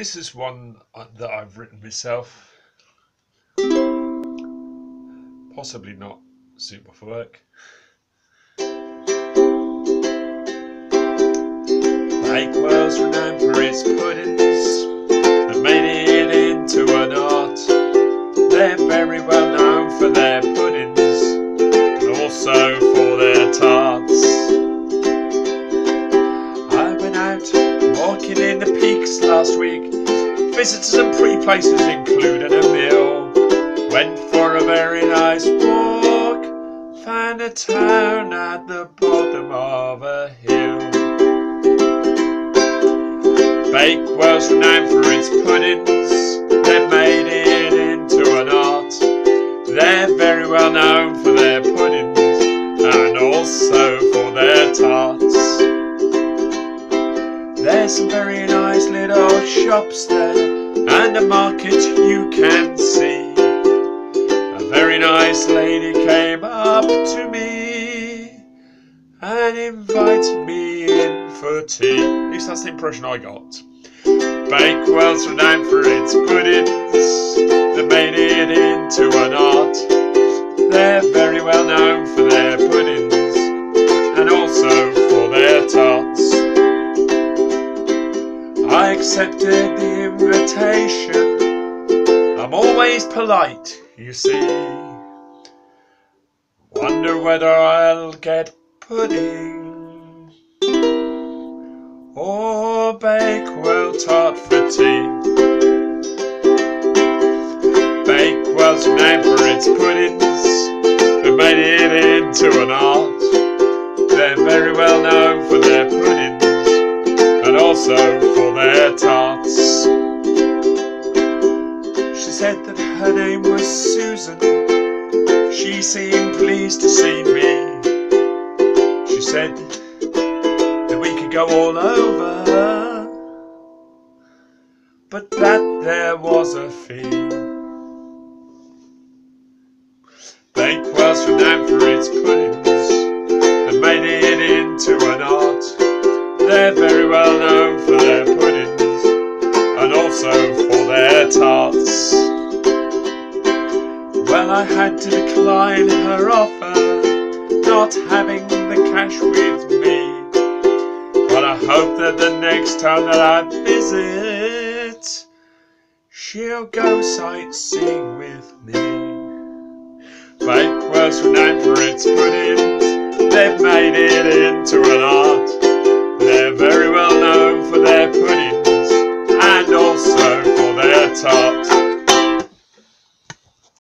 This is one uh, that I've written myself. Possibly not suitable for work. Bakewell's renowned for its puddings walking in the peaks last week, Visitors and pretty places included a mill. Went for a very nice walk, found a town at the bottom of a hill. Bake Bakewell's renowned for its puddings, they've made it into an art. They're very well known for their puddings and also for their tarts. There's some very nice little shops there and a market you can see. A very nice lady came up to me and invited me in for tea. At least that's the impression I got. Bakewell's renowned for its puddings that made it into an art. They're very well known accepted the invitation. I'm always polite, you see. Wonder whether I'll get pudding or Bakewell tart for tea. Bakewell's known for its puddings, that made it into an art. They're very well known for their puddings and also for their tarts. She said that her name was Susan. She seemed pleased to see me. She said that we could go all over, but that there was a fee. Bakewell's renowned for its puddings and made it into an art. Also for their tarts. Well, I had to decline her offer, not having the cash with me. But I hope that the next time that I visit, she'll go sightseeing with me. Bakewell's renowned for its puddings, they've made it into an art.